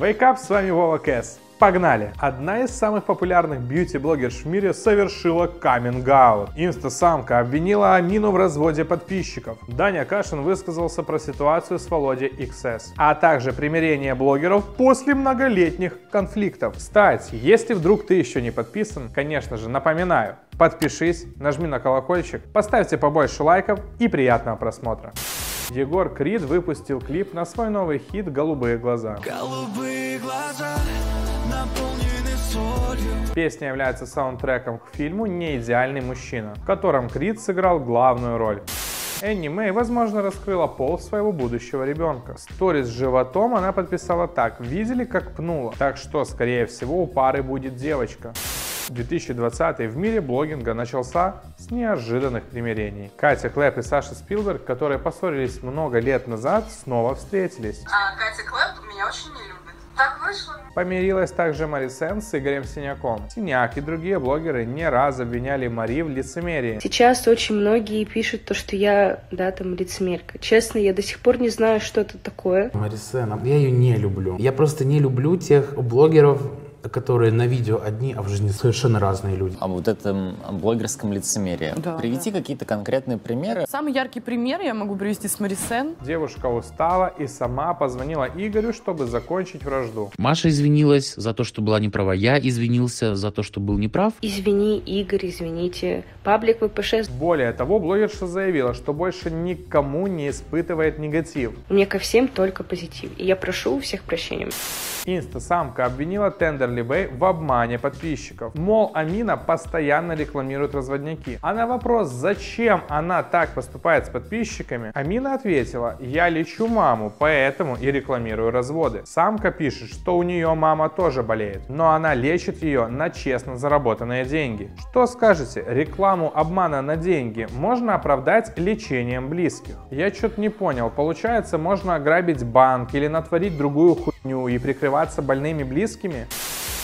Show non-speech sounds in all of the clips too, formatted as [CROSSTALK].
Wake up, с вами Вова Кэс. Погнали! Одна из самых популярных бьюти-блогерш в мире совершила каминг-аут. Инстасамка обвинила Амину в разводе подписчиков. Даня Кашин высказался про ситуацию с Володей XS, а также примирение блогеров после многолетних конфликтов. Кстати, если вдруг ты еще не подписан, конечно же, напоминаю, подпишись, нажми на колокольчик, поставьте побольше лайков и приятного просмотра. Егор Крид выпустил клип на свой новый хит «Голубые глаза». Голубые глаза наполнены солью Песня является саундтреком к фильму «Неидеальный мужчина», в котором Крид сыграл главную роль. Энни Мэй, возможно, раскрыла пол своего будущего ребенка. Сторис с животом она подписала так. Видели, как пнула? Так что, скорее всего, у пары будет девочка. 2020 в мире блогинга начался с неожиданных примирений. Катя Клэп и Саша Спилберг, которые поссорились много лет назад, снова встретились. А Катя Клэп меня очень не любит. Так вышло. Помирилась также Мари Сен с Игорем Синяком. Синяк и другие блогеры не раз обвиняли Мари в лицемерии. Сейчас очень многие пишут то, что я, да, там, лицемерка. Честно, я до сих пор не знаю, что это такое. Марисена, я ее не люблю. Я просто не люблю тех блогеров, которые на видео одни, а в жизни совершенно разные люди. О вот этом блогерском лицемерии. Да, Приведи какие-то конкретные примеры. Самый яркий пример я могу привести с Марисен. Девушка устала и сама позвонила Игорю, чтобы закончить вражду. Маша извинилась за то, что была неправа. Я извинился за то, что был неправ. Извини, Игорь, извините. Паблик ВПШ. Более того, блогерша заявила, что больше никому не испытывает негатив. У меня ко всем только позитив. И я прошу у всех прощения. Инстасамка обвинила Тендерли Бэй в обмане подписчиков. Мол, Амина постоянно рекламирует разводняки. А на вопрос, зачем она так поступает с подписчиками, Амина ответила, я лечу маму, поэтому и рекламирую разводы. Самка пишет, что у нее мама тоже болеет, но она лечит ее на честно заработанные деньги. Что скажете, рекламу обмана на деньги можно оправдать лечением близких? Я что-то не понял, получается можно ограбить банк или натворить другую хуйню и прикрываться больными близкими?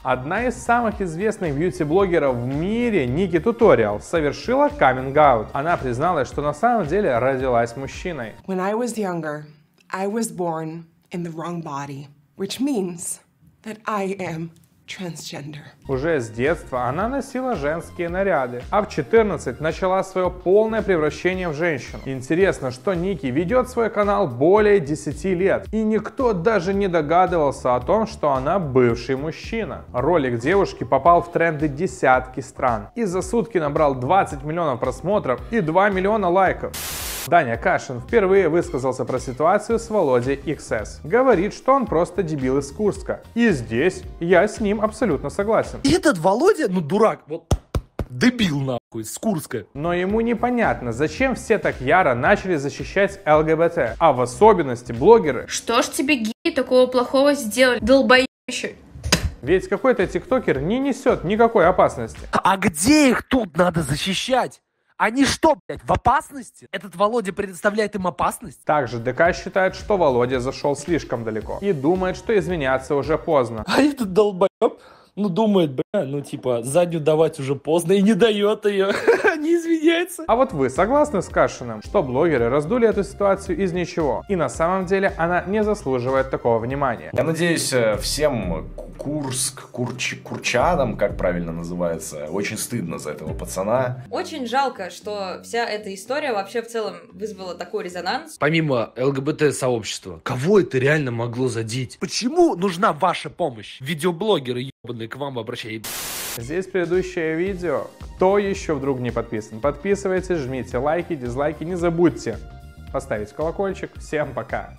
Одна из самых известных бьюти-блогеров в мире, Ники Туториал, совершила каминг-аут. Она призналась, что на самом деле родилась мужчиной. When I was younger, I was born in the wrong body, which means that I am. Уже с детства она носила женские наряды, а в 14 начала свое полное превращение в женщину. Интересно, что Ники ведет свой канал более 10 лет, и никто даже не догадывался о том, что она бывший мужчина. Ролик девушки попал в тренды десятки стран и за сутки набрал 20 миллионов просмотров и 2 миллиона лайков. Даня Кашин впервые высказался про ситуацию с Володей XS. Говорит, что он просто дебил из Курска. И здесь я с ним абсолютно согласен. И этот Володя, ну дурак, вот дебил нахуй, с Курска. Но ему непонятно, зачем все так яро начали защищать ЛГБТ, а в особенности блогеры. Что ж тебе геи такого плохого сделали, долбоебище? Ведь какой-то тиктокер не несет никакой опасности. А где их тут надо защищать? Они что, блядь, в опасности? Этот Володя представляет им опасность? Также ДК считает, что Володя зашел слишком далеко и думает, что извиняться уже поздно. А этот долбоеб, ну думает, бля, ну типа заднюю давать уже поздно и не дает ее, [LAUGHS] не извиняется. А вот вы согласны с Кашиным, что блогеры раздули эту ситуацию из ничего? И на самом деле она не заслуживает такого внимания. Я надеюсь, э, всем Курск, Курч, Курчанам, как правильно называется, очень стыдно за этого пацана. Очень жалко, что вся эта история вообще в целом вызвала такой резонанс. Помимо ЛГБТ-сообщества, кого это реально могло задеть? Почему нужна ваша помощь? Видеоблогеры ебаные к вам обращаются. Здесь предыдущее видео. Кто еще вдруг не подписан? Подписывайтесь, жмите лайки, дизлайки, не забудьте поставить колокольчик. Всем пока!